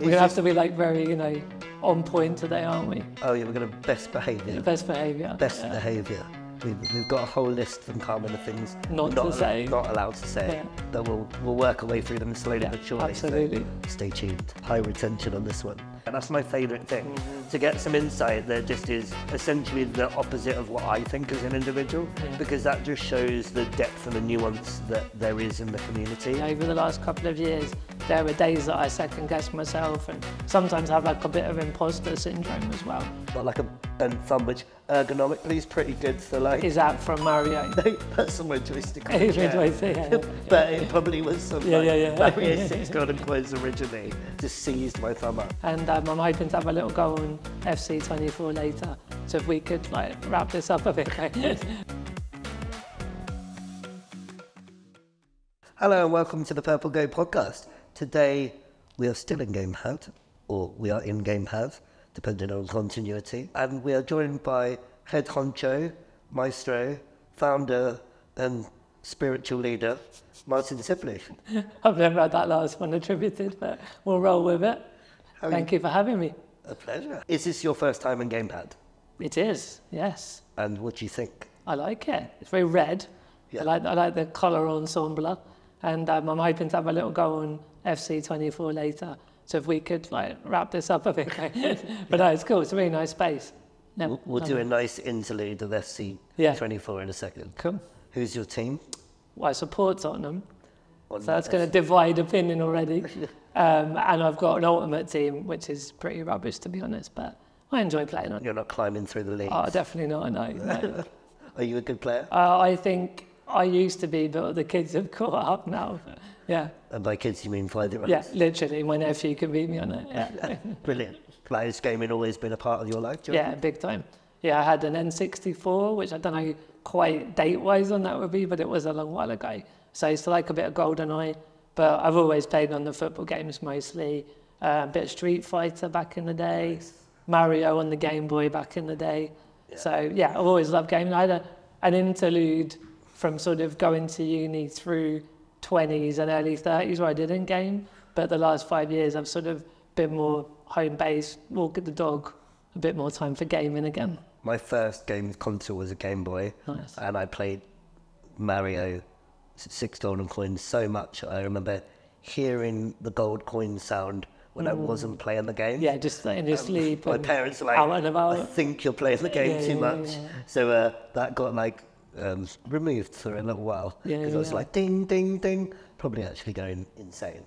We have to be like very, you know, on point today, aren't we? Oh, yeah, we're going to best behaviour. Best behaviour. Best yeah. behaviour. We've, we've got a whole list from Carmen of things Not to al- say. not allowed to say. Yeah. That we'll we'll work our way through them slowly Yeah, but surely. so absolutely. stay tuned. High retention on this one. And that's my favourite thing. Mm-hmm. To get some insight that just is essentially the opposite of what I think as an individual, because that just shows the depth and the nuance that there is in the community. Over the last couple of years, there are days that I second guess myself and sometimes have like a bit of imposter syndrome as well. Got like a bent thumb, which ergonomically is pretty good. So like, Is that from Mario? that's somewhere joystick. on the It's chair. joystick, yeah, but it probably was some Yeah, yeah, yeah. Mario 6 Golden Coins originally. Just seized my thumb up. And um, I'm hoping to have a little go on FC24 later. So if we could like wrap this up a bit. okay? Hello and welcome to the Purple Goat podcast. Today we are still in Gamepad, or we are in Gamepad, depending on continuity. And we are joined by head honcho, maestro, founder, and spiritual leader, Martyn Sibley. I've never had that last one attributed, but we'll roll with it. How Thank you for having me. A pleasure. Is this your first time in Gamepad? It is, yes. And what do you think? I like it. It's very red. Yeah. I like I like the colour ensemble, and um, I'm hoping to have a little go on FC24 later. So if we could like wrap this up a bit, okay? but no, it's cool. It's a really nice space. Yeah, We'll, we'll do a nice interlude of FC Yeah. 24 in a second. cool. Who's your team? Well, I support Tottenham, On so that's going to divide opinion already. Um, and I've got an ultimate team, which is pretty rubbish to be honest, but I enjoy playing on. it. You're not climbing through the league. Oh, definitely not. No, no. Are you a good player? uh, I think I used to be, but the kids have caught up now. Yeah, And by kids, you mean five year olds? yeah, literally. My nephew can beat me on it. Yeah. Brilliant. Players gaming always been a part of your life, you Yeah, big time. Yeah, I had an N64, which I don't know quite date-wise on that would be, but it was a long while ago. So I used to like a bit of GoldenEye, but I've always played on the football games mostly. Uh, a bit of Street Fighter back in the day, Mario on the Game Boy back in the day. So yeah, I've always loved gaming. I had a, an interlude from sort of going to uni through 20s and early 30s where I didn't game, but the last five years I've sort of been more home-based, walk the dog, a bit more time for gaming again. My first game console was a Game Boy, Nice. and I played Mario Six Golden Coins so much. I remember hearing the gold coin sound when I wasn't playing the game. Mm. Yeah, just in your sleep. My parents were like, out and I think you're playing the game Yeah, too yeah, much. yeah. So uh, that got like um, removed for a little while. Yeah, Because I was like, ding, ding, ding. Probably actually going insane.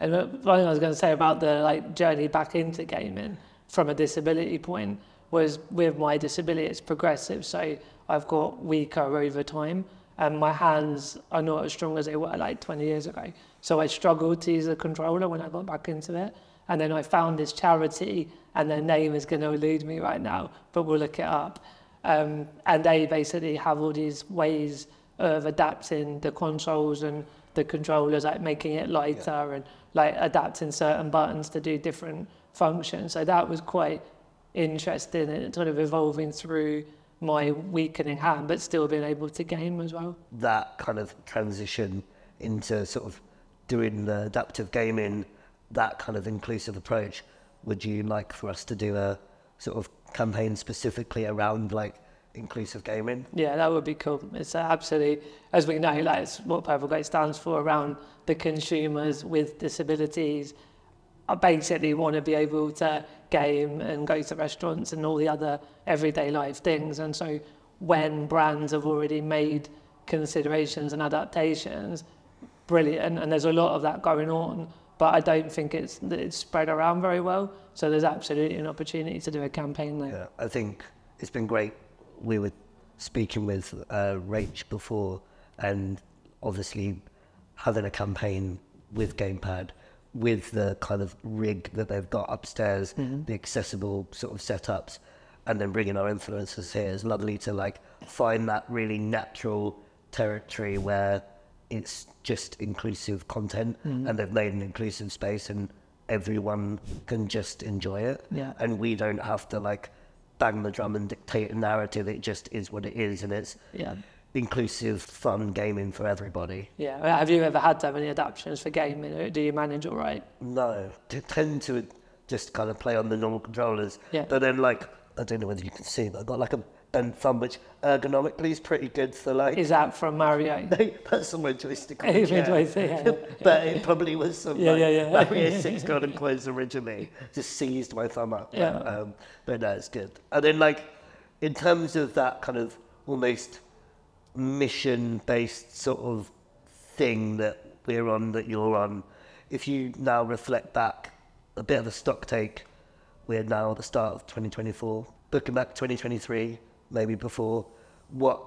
And one thing I was going to say about the like journey back into gaming from a disability point was with my disability, it's progressive. So I've got weaker over time, and my hands are not as strong as they were like 20 years ago. So I struggled to use a controller when I got back into it. And then I found this charity, and their name is going to elude me right now, but we'll look it up. Um, and they basically have all these ways of adapting the consoles and the controllers, like making it lighter and like adapting certain buttons to do different functions. So that was quite interesting and sort of evolving through my weakening hand, but still being able to game as well. that kind of transition into sort of doing the adaptive gaming, that kind of inclusive approach, would you like for us to do a sort of campaign specifically around like inclusive gaming? Yeah, that would be cool. It's uh, absolutely, as we know, like it's what Purple Goat stands for around the consumers with disabilities. I basically want to be able to game and go to restaurants and all the other everyday life things. And so when brands have already made considerations and adaptations, brilliant. And there's a lot of that going on, but I don't think it's, it's spread around very well. So there's absolutely an opportunity to do a campaign there. Yeah, I think it's been great. We were speaking with uh, Rach before, and obviously having a campaign with Gamepad, with the kind of rig that they've got upstairs, the accessible sort of setups, and then bringing our influencers here is lovely to like find that really natural territory where it's just inclusive content, hmm. and they've made an inclusive space and everyone can just enjoy it Yeah. and we don't have to like bang the drum and dictate a narrative. It just is what it is, and it's Yeah. inclusive, fun gaming for everybody. Yeah. Uh, have you ever had to have any adaptations for gaming? Do you manage all right? No, t- tend to just kind of play on the normal controllers. Yeah. But then, like, I don't know whether you can see, but I've got like a bent thumb, which ergonomically is pretty good for like. Is that from Mario? That's on my joystick. on the Even chair. joystick, yeah. but it probably was some Yeah, like, yeah, yeah. Mario 6 Golden Coins originally. Just seized my thumb up. Yeah. Um, but no, it's good. And then, like, in terms of that kind of almost mission based sort of thing that we're on, that you're on, if you now reflect back a bit of a stock take, we're now at the start of 2024, looking back 2023, maybe before, what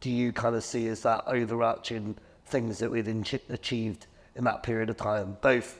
do you kind of see as that overarching things that we've achieved in that period of time? Both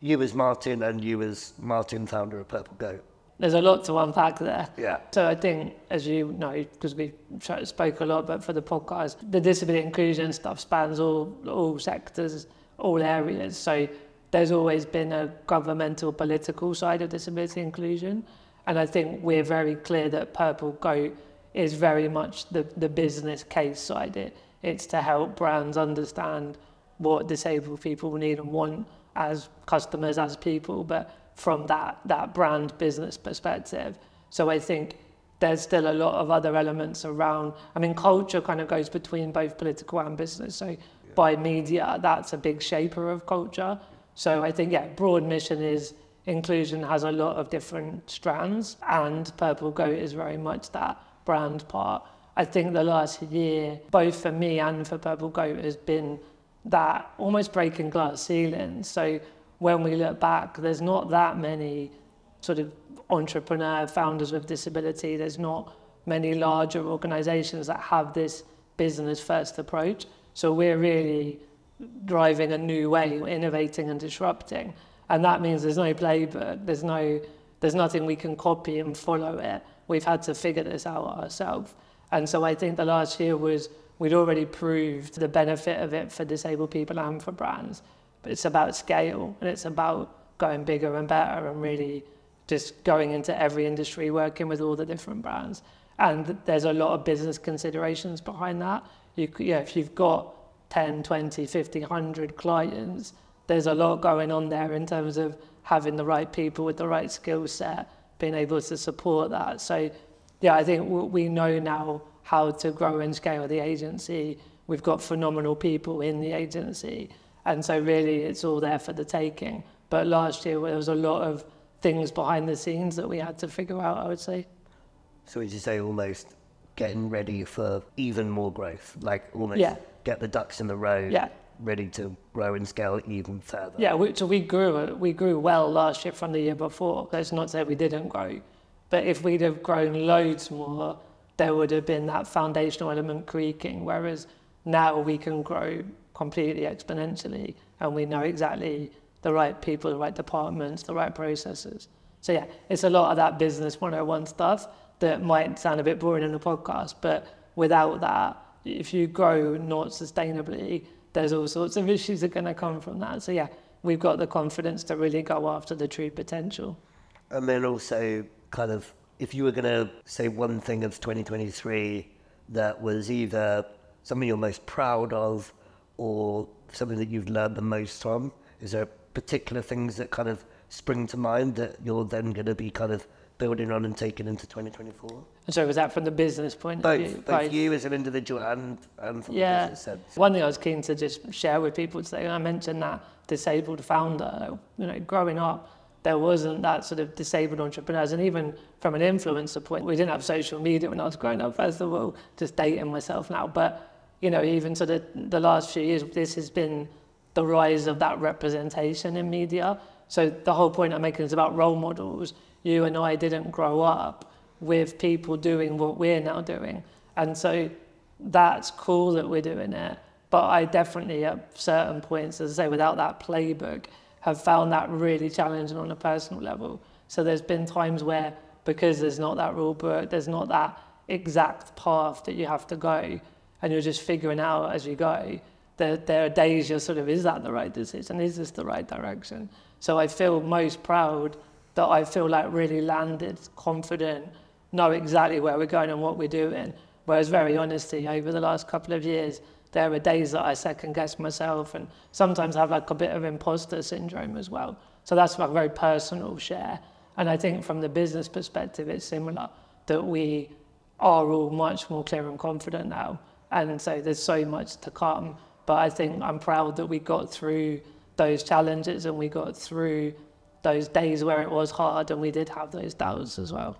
you as Martyn and you as Martyn, founder of Purple Goat. There's a lot to unpack there. Yeah. So I think, as you know, because we spoke a lot, but for the podcast, the disability inclusion stuff spans all all sectors, all areas. So there's always been a governmental, political side of disability inclusion, and I think we're very clear that Purple Goat is very much the the business case side. It it's to help brands understand what disabled people need and want as customers, as people, but from that that brand business perspective. So I think there's still a lot of other elements around. I mean, culture kind of goes between both political and business. So by media, that's a big shaper of culture. So I think yeah, broad mission is inclusion has a lot of different strands, and Purple Goat is very much that brand part. I think the last year, both for me and for Purple Goat, has been that almost breaking glass ceilings. So when we look back, there's not that many sort of entrepreneur founders with disability. There's not many larger organizations that have this business first approach. So we're really driving a new way, innovating and disrupting. And that means there's no playbook, there's no there's nothing we can copy and follow it. We've had to figure this out ourselves. And so I think the last year was we'd already proved the benefit of it for disabled people and for brands. But it's about scale and it's about going bigger and better and really just going into every industry, working with all the different brands. And there's a lot of business considerations behind that. You, c- yeah, if you've got 10, 20, 50, 100 clients, there's a lot going on there in terms of having the right people with the right skill set, being able to support that. So, yeah, I think we know now how to grow and scale the agency. We've got phenomenal people in the agency. And so, really, it's all there for the taking. But last year, there was a lot of things behind the scenes that we had to figure out, I would say. So would you say almost getting ready for even more growth? Like almost Yeah. get the ducks in the row, Yeah. Ready to grow and scale even further. Yeah, we, so we grew uh, we grew well last year from the year before. Let's not say we didn't grow, but if we'd have grown loads more, there would have been that foundational element creaking. Whereas now we can grow completely exponentially, and we know exactly the right people, the right departments, the right processes. So yeah, it's a lot of that business 101 stuff that might sound a bit boring in a podcast, but without that, if you grow not sustainably, there's all sorts of issues that are going to come from that. So yeah, we've got the confidence to really go after the true potential. And then also, kind of, if you were going to say one thing of 2023 that was either something you're most proud of or something that you've learned the most from, is there particular things that kind of spring to mind that you're then going to be kind of building on and taking into 2024? And so was that from the business point of view? Both, both you as an individual and, and from Yeah. the business sense. One thing I was keen to just share with people today, I mentioned that disabled founder, you know, growing up, there wasn't that sort of disabled entrepreneurs. And even from an influencer point, we didn't have social media when I was growing up, first of all, just dating myself now. But, you know, even sort of the last few years, this has been the rise of that representation in media. So the whole point I'm making is about role models. You and I didn't grow up with people doing what we're now doing. And so that's cool that we're doing it. But I definitely, at certain points, as I say, without that playbook, have found that really challenging on a personal level. So there's been times where, because there's not that rule book, there's not that exact path that you have to go, and you're just figuring out as you go. There, there are days you're sort of, is that the right decision? Is this the right direction? So I feel most proud that I feel like really landed, confident, know exactly where we're going and what we're doing. Whereas very honestly, over the last couple of years, there are days that I second guess myself and sometimes have like a bit of imposter syndrome as well. So that's my very personal share. And I think from the business perspective, it's similar that we are all much more clear and confident now. And so there's so much to come. But I think I'm proud that we got through those challenges and we got through those days where it was hard and we did have those doubts as well.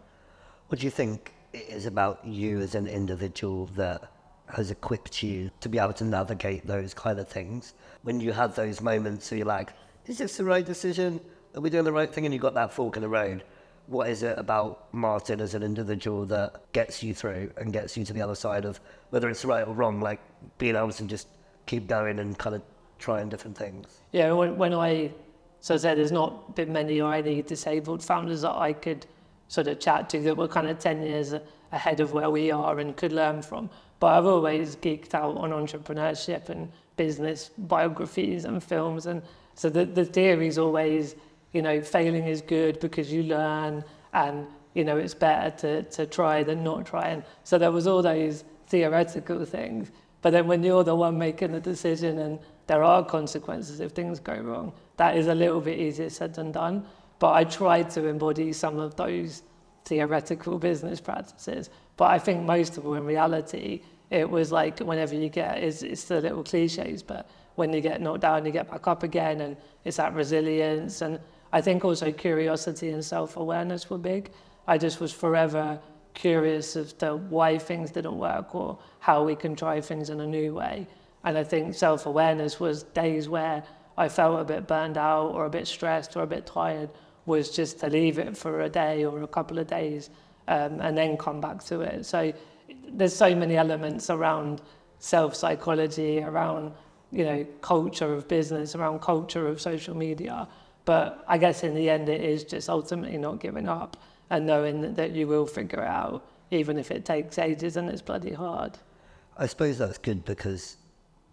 What do you think it is about you as an individual that has equipped you to be able to navigate those kind of things? When you have those moments where you're like, is this the right decision? Are we doing the right thing? And you've got that fork in the road. What is it about Martyn as an individual that gets you through and gets you to the other side of whether it's right or wrong, like being able to just keep going and kind of trying different things? Yeah, when, when I, so I said, there's not been many or any disabled founders that I could sort of chat to that were kind of 10 years ahead of where we are and could learn from. But I've always geeked out on entrepreneurship and business biographies and films. And so the, the theory is always, you know, failing is good because you learn and, you know, it's better to, to try than not try. And so there was all those theoretical things. But then when you're the one making the decision and there are consequences if things go wrong, that is a little bit easier said than done. But I tried to embody some of those theoretical business practices. But I think most of all, in reality, it was like whenever you get, it's, it's the little cliches, but when you get knocked down, you get back up again, and it's that resilience. And I think also curiosity and self awareness were big. I just was forever curious as to why things didn't work or how we can try things in a new way. And I think self awareness was days where I felt a bit burned out or a bit stressed or a bit tired, was just to leave it for a day or a couple of days um, and then come back to it. So there's so many elements around self psychology, around you know culture of business, around culture of social media. But I guess in the end, it is just ultimately not giving up and knowing that you will figure it out, even if it takes ages and it's bloody hard. I suppose that's good because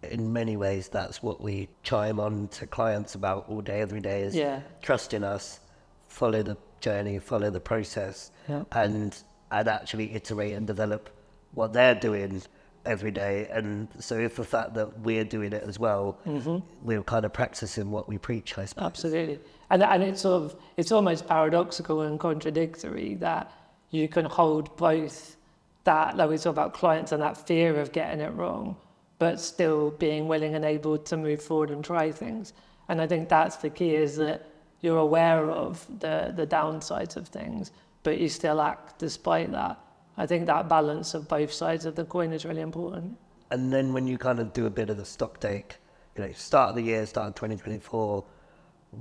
in many ways that's what we chime on to clients about all day, every day is yeah. trust in us, follow the journey, follow the process, yeah. and and actually iterate and develop what they're doing every day. And so, if the fact that we're doing it as well, mm-hmm. we're kind of practicing what we preach, I suppose. Absolutely, and and it's sort of it's almost paradoxical and contradictory that you can hold both that, like we talk about clients and that fear of getting it wrong, but still being willing and able to move forward and try things. And I think that's the key is that you're aware of the, the downsides of things, but you still act despite that. I think that balance of both sides of the coin is really important. And then when you kind of do a bit of the stock take, you know, start of the year, start of 2024,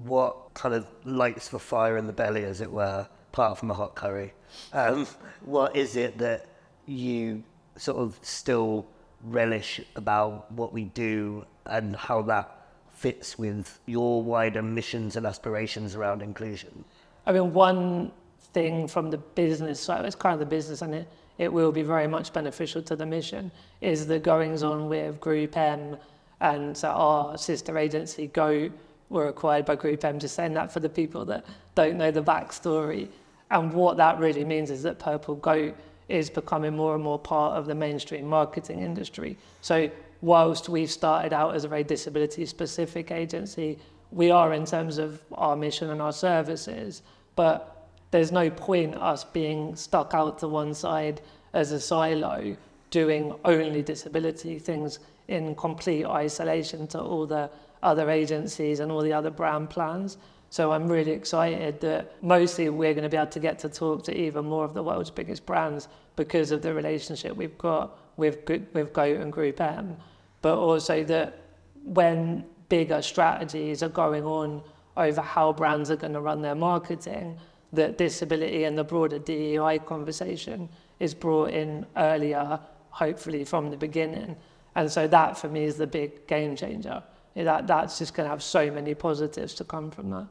what kind of lights the fire in the belly, as it were, apart from a hot curry? Um, what is it that you sort of still relish about what we do and how that fits with your wider missions and aspirations around inclusion? I mean, one thing from the business side, it's kind of the business and it, it will be very much beneficial to the mission, is the goings on with Group M and so our sister agency Goat were acquired by Group M, just saying that for the people that don't know the backstory. And what that really means is that Purple Goat is becoming more and more part of the mainstream marketing industry. So whilst we've started out as a very disability specific agency, we are in terms of our mission and our services, but there's no point us being stuck out to one side as a silo doing only disability things in complete isolation to all the other agencies and all the other brand plans. So I'm really excited that mostly we're going to be able to get to talk to even more of the world's biggest brands because of the relationship we've got with, with GOAT and Group M but also that when bigger strategies are going on over how brands are going to run their marketing, that disability and the broader DEI conversation is brought in earlier, hopefully from the beginning. And so that for me is the big game changer. That, that's just going to have so many positives to come from that.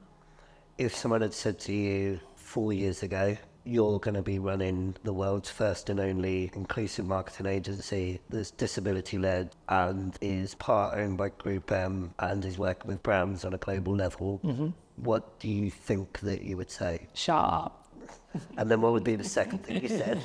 If someone had said to you four years ago, you're going to be running the world's first and only inclusive marketing agency that's disability led and is part owned by Group M and is working with brands on a global level. Mm-hmm. What do you think that you would say? Shut up. And then what would be the second thing you said?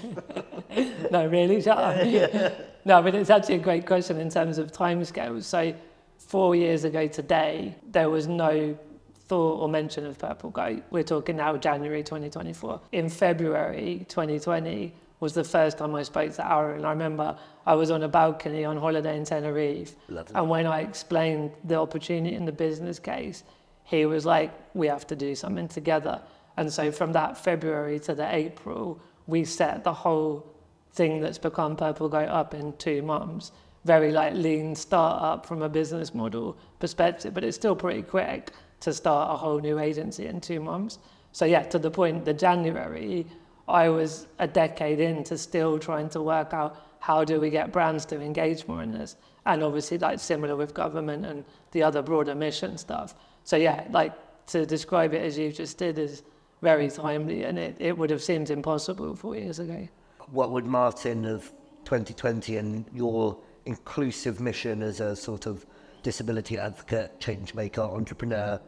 no, really, shut up. no, but it's actually a great question in terms of timescales. So, four years ago today, there was no thought or mention of Purple Goat. We're talking now January 2024. In February 2020 was the first time I spoke to Aaron. I remember I was on a balcony on holiday in Tenerife. Lovely. And when I explained the opportunity in the business case, he was like, we have to do something together. And so from that February to the April, we set the whole thing that's become Purple Goat up in two months. Very like lean startup from a business model perspective, but it's still pretty quick to start a whole new agency in two months. So yeah, to the point, the January, I was a decade into still trying to work out how do we get brands to engage more in this, and obviously like similar with government and the other broader mission stuff. So yeah, like to describe it as you just did is very timely, and it, it would have seemed impossible four years ago. What would Martyn of 2020 and your inclusive mission as a sort of disability advocate, change maker, entrepreneur,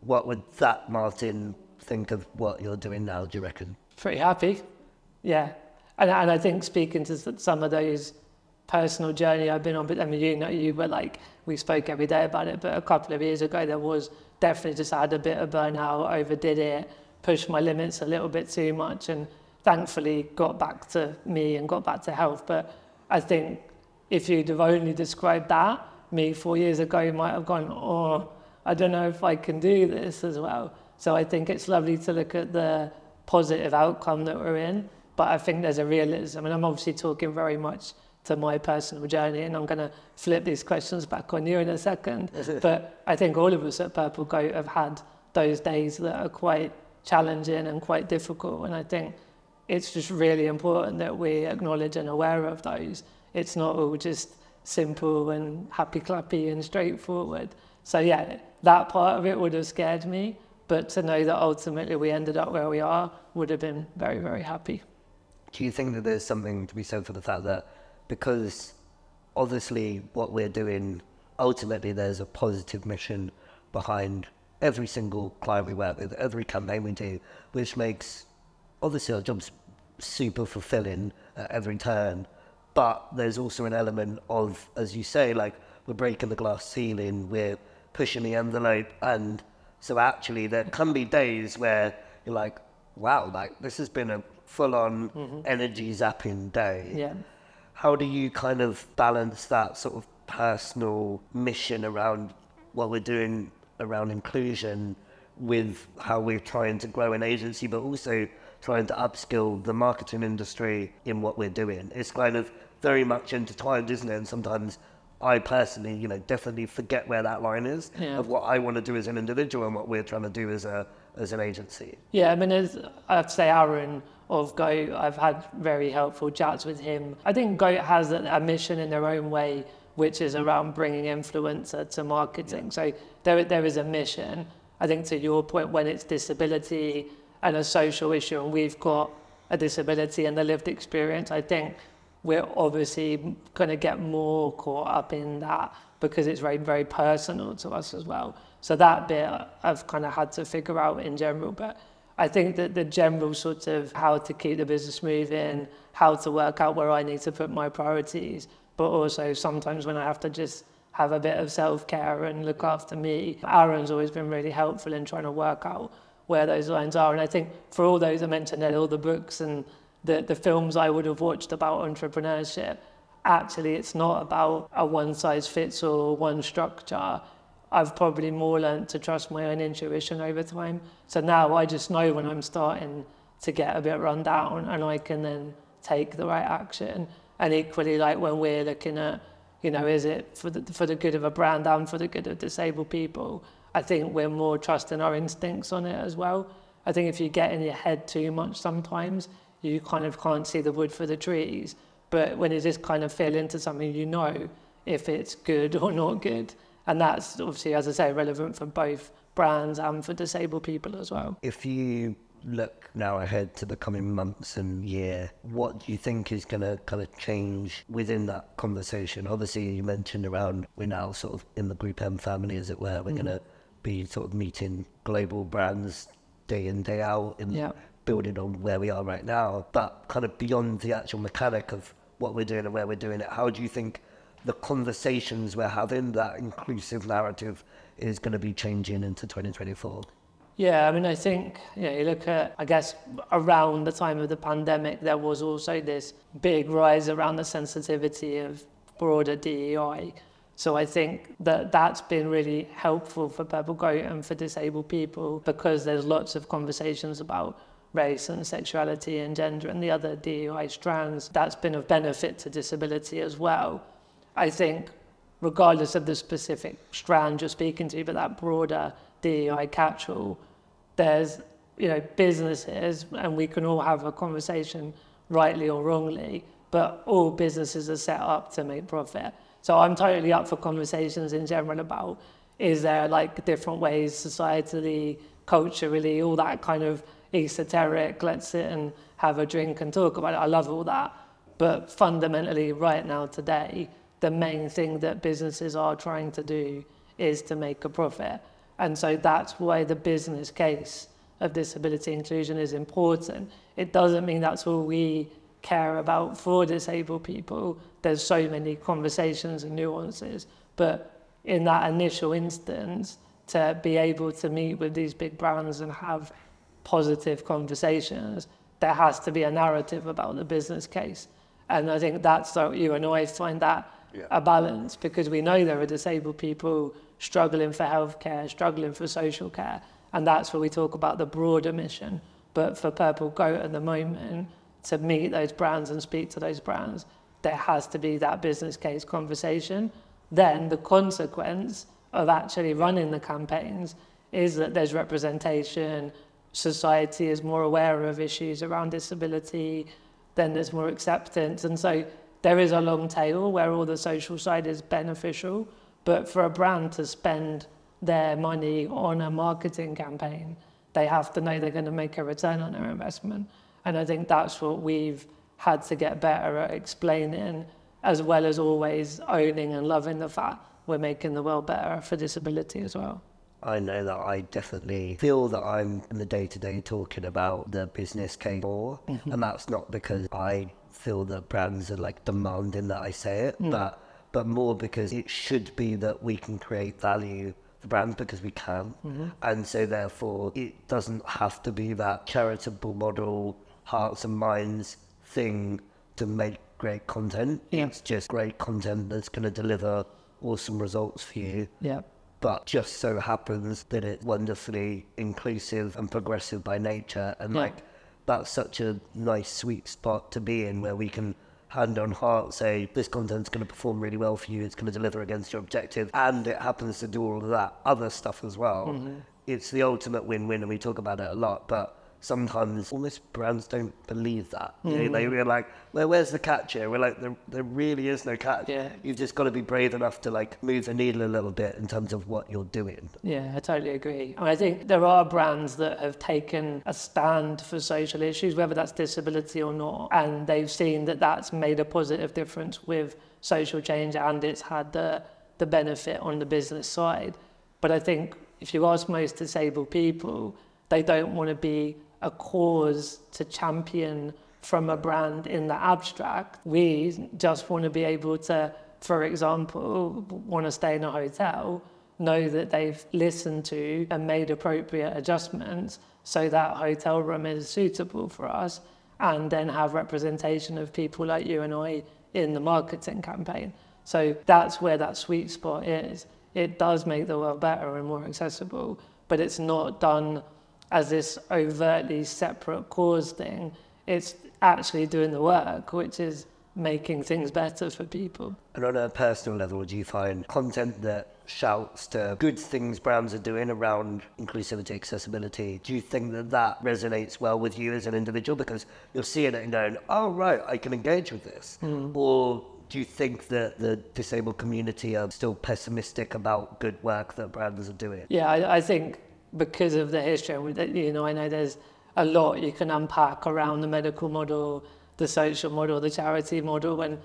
what would that Martyn think of what you're doing now, do you reckon? Pretty happy, yeah. And, and I think speaking to some of those personal journey I've been on, but I mean, you know, you were like, we spoke every day about it, but a couple of years ago, there was definitely just had a bit of burnout, overdid it, pushed my limits a little bit too much, and thankfully got back to me and got back to health. But I think if you'd have only described that, me four years ago, you might have gone, oh, I don't know if I can do this as well. So I think it's lovely to look at the positive outcome that we're in, but I think there's a realism, I and I'm obviously talking very much to my personal journey, and I'm going to flip these questions back on you in a second. but I think all of us at Purple Goat have had those days that are quite challenging and quite difficult, and I think it's just really important that we acknowledge and aware of those. It's not all just simple and happy clappy and straightforward. So yeah, that part of it would have scared me, but to know that ultimately we ended up where we are would have been very, very happy. Do you think that there's something to be said for the fact that because obviously what we're doing, ultimately there's a positive mission behind every single client we work with, every campaign we do, which makes obviously our jobs super fulfilling at every turn. But there's also an element of, as you say, like we're breaking the glass ceiling, we're pushing the envelope, and so actually there can be days where you're like, wow, like this has been a full-on mm-hmm. energy zapping day. Yeah how do you kind of balance that sort of personal mission around what we're doing around inclusion with how we're trying to grow an agency, but also trying to upskill the marketing industry in what we're doing. It's kind of very much intertwined, isn't it? And sometimes I personally, you know, definitely forget where that line is yeah. of what I want to do as an individual and what we're trying to do as a as an agency. Yeah, I mean, as I have to say, Aaron of Goat. I've had very helpful chats with him. I think Goat has a, mission in their own way, which is around bringing influencer to marketing. Yeah. So there, there is a mission. I think to your point, when it's disability and a social issue, and we've got a disability and the lived experience, I think we're obviously going to get more caught up in that because it's very, very personal to us as well. So that bit I've kind of had to figure out in general. But I think that the general sort of how to keep the business moving, how to work out where I need to put my priorities, but also sometimes when I have to just have a bit of self-care and look after me. Aaron's always been really helpful in trying to work out where those lines are. And I think for all those I mentioned, all the books and the, the films I would have watched about entrepreneurship, actually it's not about a one size fits all, one structure. I've probably more learned to trust my own intuition over time. So now I just know when I'm starting to get a bit run down and I can then take the right action. And equally, like when we're looking at, you know, is it for the, for the good of a brand and for the good of disabled people? I think we're more trusting our instincts on it as well. I think if you get in your head too much sometimes, you kind of can't see the wood for the trees. But when you just kind of feel into something, you know if it's good or not good. And that's obviously, as I say, relevant for both brands and for disabled people as well. If you look now ahead to the coming months and year, what do you think is going to kind of change within that conversation? Obviously, you mentioned around we're now sort of in the Group M family, as it were. We're mm. going to be sort of meeting global brands day in, day out in yeah. Building on where we are right now, but kind of beyond the actual mechanic of what we're doing and where we're doing it, how do you think the conversations we're having, that inclusive narrative, is going to be changing into 2024? Yeah, I mean, I think you, know, you look at, I guess, around the time of the pandemic, there was also this big rise around the sensitivity of broader DEI. So I think that that's been really helpful for Purple Goat and for disabled people because there's lots of conversations about race and sexuality and gender and the other DEI strands. That's been of benefit to disability as well. I think regardless of the specific strand you're speaking to, but that broader DEI catch-all, there's you know businesses, and we can all have a conversation, rightly or wrongly, but all businesses are set up to make profit. So I'm totally up for conversations in general about is there like different ways societally, culturally, all that kind of esoteric, let's sit and have a drink and talk about it. I love all that. But fundamentally, right now, today, the main thing that businesses are trying to do is to make a profit. And so that's why the business case of disability inclusion is important. It doesn't mean that's all we care about for disabled people. There's so many conversations and nuances. But in that initial instance, to be able to meet with these big brands and have positive conversations, there has to be a narrative about the business case. And I think that's what you and I find that yeah. a balance because we know there are disabled people struggling for healthcare, struggling for social care, and that's where we talk about the broader mission. But for Purple Goat at the moment, to meet those brands and speak to those brands, there has to be that business case conversation. Then the consequence of actually running the campaigns is that there's representation, society is more aware of issues around disability, then there's more acceptance. And so there is a long tail where all the social side is beneficial, but for a brand to spend their money on a marketing campaign, they have to know they're going to make a return on their investment. And I think that's what we've had to get better at explaining, as well as always owning and loving the fact we're making the world better for disability as well. I know that I definitely feel that I'm in the day to day talking about the business case more, mm-hmm. and that's not because I feel that brands are like demanding that I say it, mm. but but more because it should be that we can create value for brands because we can, mm-hmm. and so therefore it doesn't have to be that charitable model, hearts and minds thing to make great content. Yeah. It's just great content that's going to deliver awesome results for you. Yeah. But just so happens that it's wonderfully inclusive and progressive by nature, and yeah. like that's such a nice sweet spot to be in where we can hand on heart say this content's going to perform really well for you it's going to deliver against your objective and it happens to do all of that other stuff as well mm-hmm. it's the ultimate win-win and we talk about it a lot but sometimes almost brands don't believe that. Mm. You know, they were like, well, where's the catch here? We're like, there, there really is no catch. Yeah. You've just got to be brave enough to like move the needle a little bit in terms of what you're doing. Yeah, I totally agree. I think there are brands that have taken a stand for social issues, whether that's disability or not, and they've seen that that's made a positive difference with social change and it's had the, the benefit on the business side. But I think if you ask most disabled people, they don't want to be a cause to champion from a brand in the abstract. We just want to be able to, for example, want to stay in a hotel, know that they've listened to and made appropriate adjustments so that hotel room is suitable for us, and then have representation of people like you and I in the marketing campaign. So that's where that sweet spot is. It does make the world better and more accessible, but it's not done as this overtly separate cause thing. It's actually doing the work, which is making things better for people. And on a personal level, do you find content that shouts to good things brands are doing around inclusivity, accessibility, do you think that that resonates well with you as an individual because you're seeing it and going, oh, right, I can engage with this? Mm. Or do you think that the disabled community are still pessimistic about good work that brands are doing? Yeah, I, I think because of the history. You know, I know there's a lot you can unpack around the medical model, the social model, the charity model, and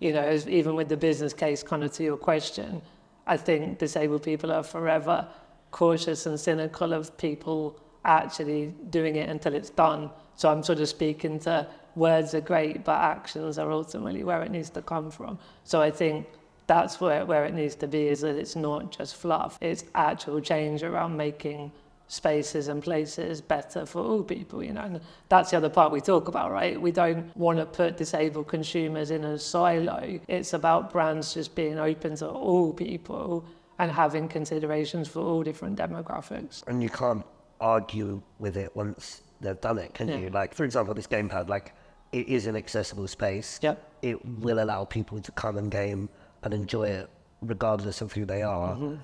you know, even with the business case, kind of to your question, I think disabled people are forever cautious and cynical of people actually doing it until it's done. So I'm sort of speaking to words are great, but actions are ultimately where it needs to come from. So I think that's where, where it needs to be is that it's not just fluff, it's actual change around making spaces and places better for all people, you know. And that's the other part we talk about, right? We don't want to put disabled consumers in a silo. It's about brands just being open to all people and having considerations for all different demographics. And you can't argue with it once they've done it, can Yeah. you? Like, for example, this gamepad, like, it is an accessible space. Yep. It will allow people to come and game and enjoy it regardless of who they are. Mm-hmm.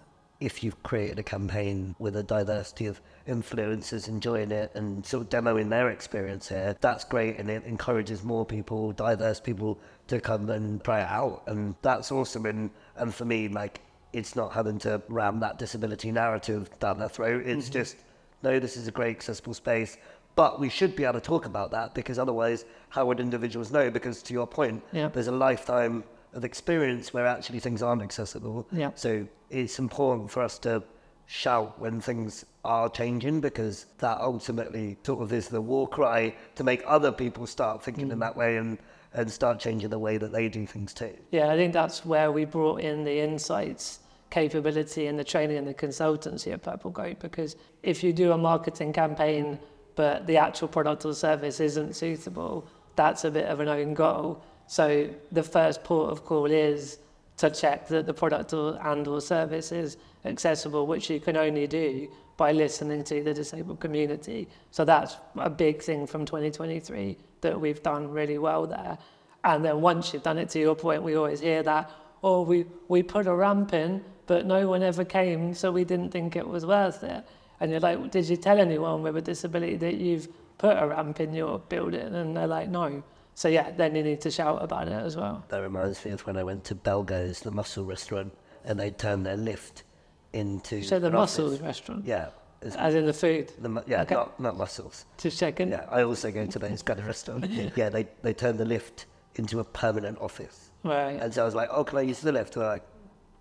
If you've created a campaign with a diversity of influencers enjoying it and sort of demoing their experience here, that's great and it encourages more people, diverse people to come and try it out. And that's awesome. And, and for me, like, it's not having to ram that disability narrative down their throat. It's Mm-hmm. just, no, this is a great accessible space. But we should be able to talk about that because otherwise, how would individuals know? Because to your point, Yeah. there's a lifetime of experience where actually things aren't accessible. Yeah. So it's important for us to shout when things are changing because that ultimately sort of is the war cry to make other people start thinking Mm. in that way and, and start changing the way that they do things too. Yeah, I think that's where we brought in the insights capability and the training and the consultancy at Purple Goat because if you do a marketing campaign but the actual product or service isn't suitable, that's a bit of an own goal. So the first port of call is to check that the product or, and or service is accessible, which you can only do by listening to the disabled community. So that's a big thing from 2023 that we've done really well there. And then once you've done it to your point, we always hear that, oh, we, we put a ramp in, but no one ever came, so we didn't think it was worth it. And you're like, did you tell anyone with a disability that you've put a ramp in your building? And they're like, no. So yeah, then you need to shout about it as well. That reminds me of when I went to Belgo's, the mussel restaurant, and they turned their lift into So the mussels restaurant, Yeah. As in the food, the, yeah, okay. not, not mussels. just checking. Yeah, I also go to those kind of restaurants. yeah, they, they turned the lift into a permanent office. Right. And so I was like, oh, can I use the lift? They're like,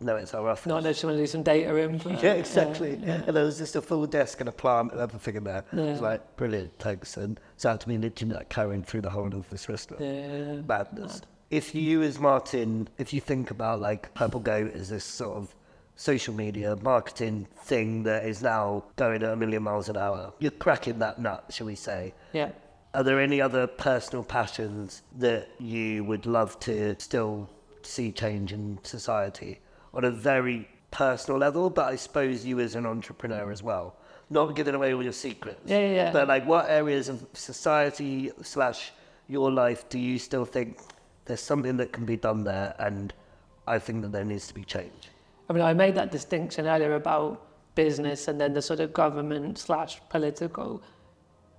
no, it's our office. Not unless you want to do some data input. Yeah, exactly. And there was just a full desk and a plant and everything in there. It was like, brilliant, thanks. And so I had to be literally like carrying through the whole of this restaurant. Yeah. Madness. If you, as Martyn, if you think about like Purple Goat as this sort of social media marketing thing that is now going at a million miles an hour, you're cracking that nut, shall we say. Yeah. Are there any other personal passions that you would love to still see change in society on a very personal level? But I suppose you as an entrepreneur as well, not giving away all your secrets. Yeah, yeah, yeah. But like, what areas of society slash your life do you still think there's something that can be done there? And I think that there needs to be change. I mean, I made that distinction earlier about business and then the sort of government slash political.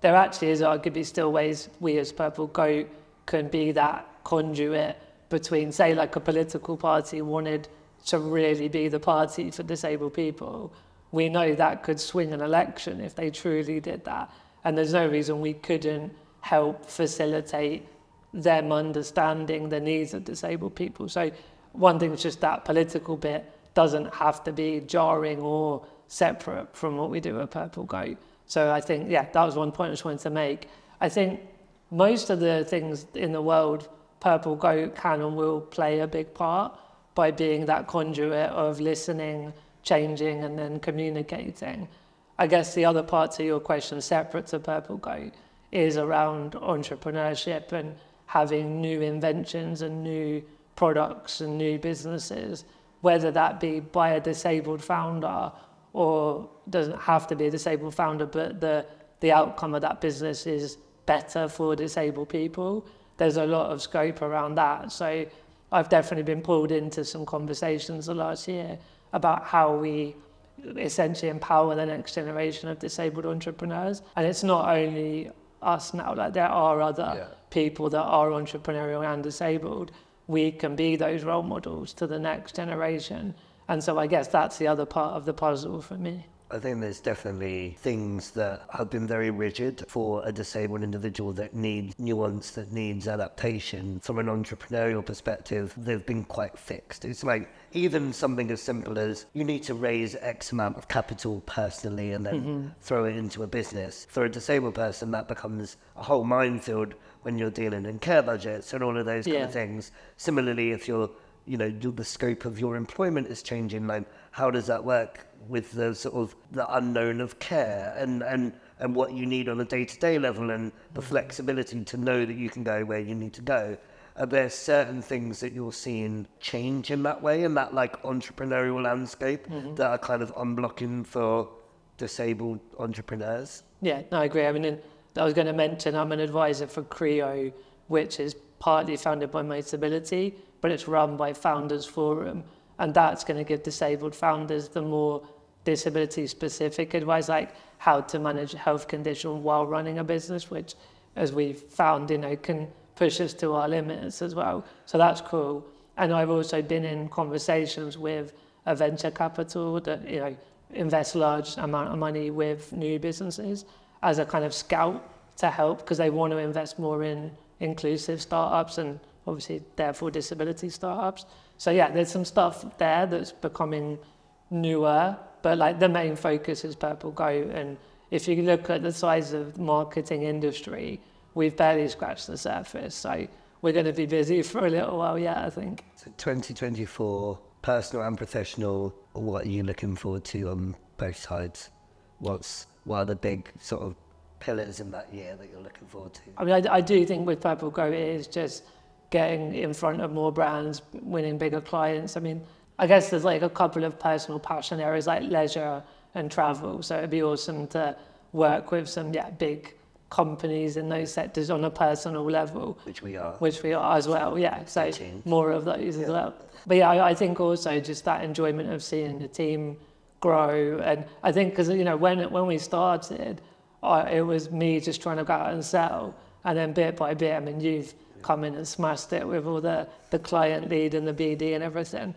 There actually is arguably still ways we as Purple Goat can be that conduit between, say, like a political party wanted to really be the party for disabled people. We know that could swing an election if they truly did that. And there's no reason we couldn't help facilitate them understanding the needs of disabled people. So one thing is just that political bit doesn't have to be jarring or separate from what we do at Purple Goat. So I think, yeah, that was one point I just wanted to make. I think most of the things in the world, Purple Goat can and will play a big part by being that conduit of listening, changing, and then communicating. I guess the other part to your question, separate to Purple Goat, is around entrepreneurship and having new inventions and new products and new businesses, whether that be by a disabled founder or doesn't have to be a disabled founder, but the, the outcome of that business is better for disabled people. There's a lot of scope around that. So I've definitely been pulled into some conversations the last year about how we essentially empower the next generation of disabled entrepreneurs. And it's not only us now, like there are other Yeah. people that are entrepreneurial and disabled. We can be those role models to the next generation. And so I guess that's the other part of the puzzle for me. I think there's definitely things that have been very rigid for a disabled individual that needs nuance, that needs adaptation. From an entrepreneurial perspective, they've been quite fixed. It's like even something as simple as you need to raise X amount of capital personally and then mm-hmm. throw it into a business. For a disabled person, that becomes a whole minefield when you're dealing in care budgets and all of those yeah. kind of things. Similarly, if you're you know the scope of your employment is changing like how does that work with the sort of the unknown of care and and and what you need on a day-to-day level and the mm-hmm. flexibility to know that you can go where you need to go are there certain things that you're seeing change in that way in that like entrepreneurial landscape mm-hmm. that are kind of unblocking for disabled entrepreneurs yeah no i agree i mean i was going to mention i'm an advisor for creo which is partly founded by Motability but it's run by Founders Forum. And that's going to give disabled founders the more disability specific advice, like how to manage health condition while running a business, which, as we've found, you know, can push us to our limits as well. So that's cool. And I've also been in conversations with a venture capital that, you know, invest large amount of money with new businesses as a kind of scout to help because they want to invest more in inclusive startups and obviously therefore disability startups. So yeah, there's some stuff there that's becoming newer, but like the main focus is Purple Goat. And if you look at the size of the marketing industry, we've barely scratched the surface. So we're going to be busy for a little while yet, I think. So 2024, personal and professional, what are you looking forward to on both sides? What's what are the big sort of pillars in that year that you're looking forward to? I mean, I, I do think with Purple Goat, it is just getting in front of more brands, winning bigger clients. I mean, I guess there's like a couple of personal passion areas like leisure and travel. So it'd be awesome to work with some yeah big companies in those sectors on a personal level. Which we are. Which we are as well, yeah. So more of those yeah. as well. But yeah, I, I think also just that enjoyment of seeing the team grow. And I think because, you know, when, when we started, I, it was me just trying to go out and sell. And then bit by bit, I mean, you've come in and smashed it with all the, the client lead and the BD and everything.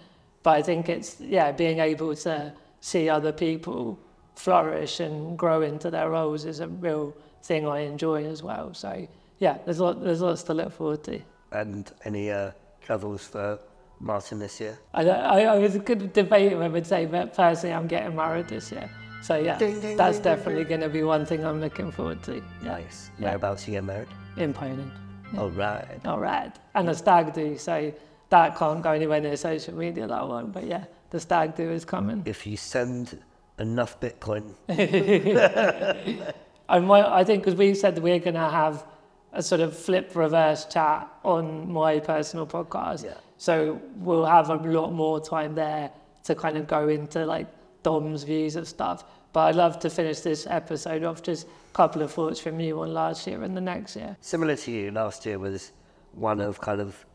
But I think it's, yeah, being able to see other people flourish and grow into their roles is a real thing I enjoy as well. So, yeah, there's, lot, there's lots to look forward to. And any uh, travels for Martyn this year? I, I, I was a good debate I would say, but personally, I'm getting married this year. So yeah, ding, ding, that's ding, definitely going to be one thing I'm looking forward to. Yeah. Nice. Yeah. Whereabouts you get married? In Poland. All right. All right. And the stag do, so that can't go anywhere near social media, that one. But yeah, the stag do is coming. If you send enough Bitcoin. I, might, I think because we said that we're going to have a sort of flip reverse chat on my personal podcast. Yeah. So we'll have a lot more time there to kind of go into like Dom's views of stuff. But I'd love to finish this episode off just a couple of thoughts from you on last year and the next year. Similar to you, last year was one of kind of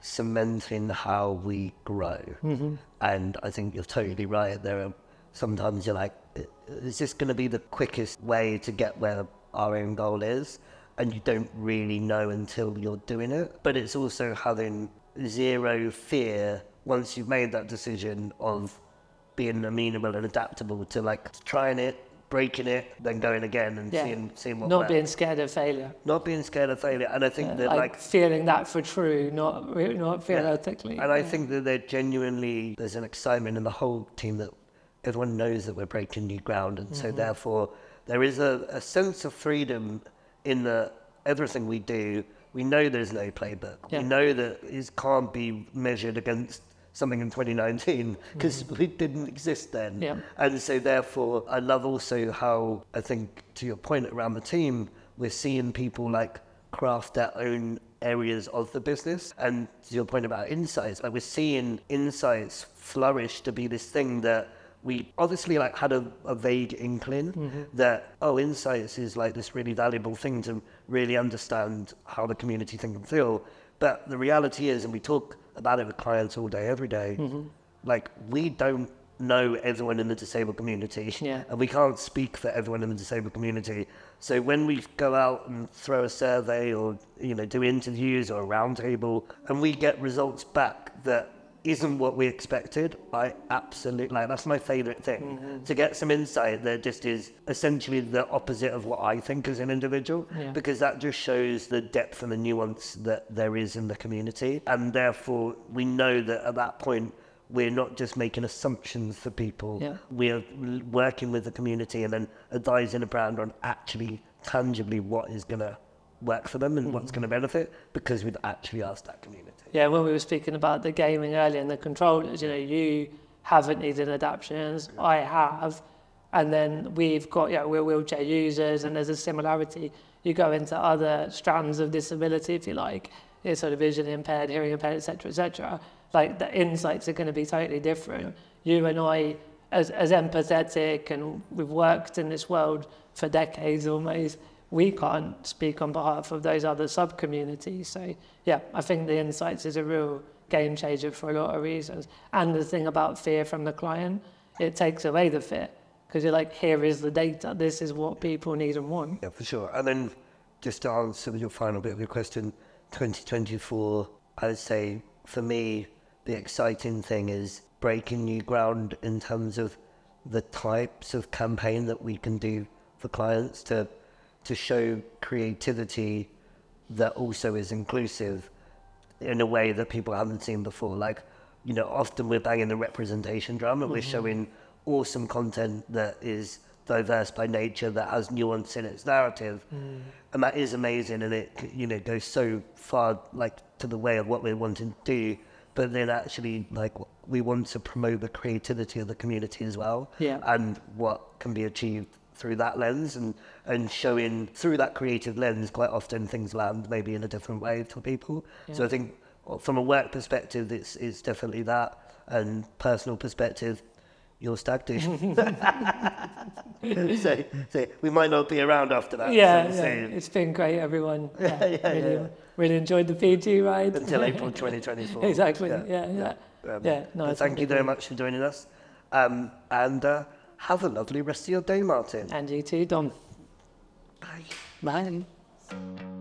cementing how we grow. Mm-hmm. And I think you're totally right. There are sometimes you're like, is this going to be the quickest way to get where our own goal is? And you don't really know until you're doing it. But it's also having zero fear once you've made that decision of being amenable and adaptable to like trying it, breaking it, then going again and yeah. seeing seeing what. Not works. being scared of failure. Not being scared of failure, and I think that like, like, feeling that for true, not not theoretically. Yeah. And I think that they're genuinely there's an excitement in the whole team that everyone knows that we're breaking new ground, and mm-hmm. so therefore there is a, a sense of freedom in the everything we do. We know there's no playbook. We know that it can't be measured against something in 2019 because mm. it didn't exist then. Yeah. And so therefore, I love also how I think to your point around the team, we're seeing people like craft their own areas of the business. And to your point about insights, like we're seeing insights flourish to be this thing that we obviously like had a, a vague inkling mm-hmm. that oh insights is like this really valuable thing to really understand how the community think and feel but the reality is and we talk about it with clients all day, every day. Mm-hmm. Like we don't know everyone in the disabled community, yeah. and we can't speak for everyone in the disabled community. So when we go out and throw a survey or you know do interviews or a roundtable, and we get results back that isn't what we expected, I absolutely like. That's my favourite thing Mm-hmm. to get some insight that just is essentially the opposite of what I think as an individual, Yeah. because that just shows the depth and the nuance that there is in the community, and therefore we know that at that point. We're not just making assumptions for people. Yeah. We're working with the community and then advising a brand on actually tangibly what is going to work for them and what's going to benefit because we've actually asked that community. Yeah, when we were speaking about the gaming earlier and the controllers, you know, you haven't needed adaptations, I have, and then we've got, yeah, we're wheelchair users, and there's a similarity. You go into other strands of disability, if you like, yeah, sort of vision impaired, hearing impaired, etc., etc. Like the insights are going to be totally different. You and I, as, as empathetic, and we've worked in this world for decades almost, we can't speak on behalf of those other sub communities. So, yeah, I think the insights is a real game changer for a lot of reasons. And the thing about fear from the client, it takes away the fear because you're like, here is the data, this is what people need and want. Yeah, for sure. And then just to answer your final bit of your question, 2024, I would say for me, the exciting thing is breaking new ground in terms of the types of campaign that we can do for clients to to show creativity that also is inclusive in a way that people haven't seen before. Like, you know, often we're banging the representation drum and we're mm-hmm. showing awesome content that is diverse by nature, that has nuance in its narrative. Mm. And that is amazing and it, you know, goes so far, like, to the way of what we're wanting to do. But then actually, like, we want to promote the creativity of the community as well. Yeah. And what can be achieved through that lens and, and showing through that creative lens, quite often things land maybe in a different way to people. So I think from a work perspective, it's, it's definitely that. And personal perspective, you're stag do. so, so we might not be around after that. Yeah, so, yeah. so it's been great, everyone. Yeah, yeah, really, yeah. really enjoyed the PG ride. until April 2024. exactly. Yeah, yeah. Um, Yeah, no, thank you very much for joining us. Um, and uh, have a lovely rest of your day, Martyn. And you too, Dom. Bye. Bye.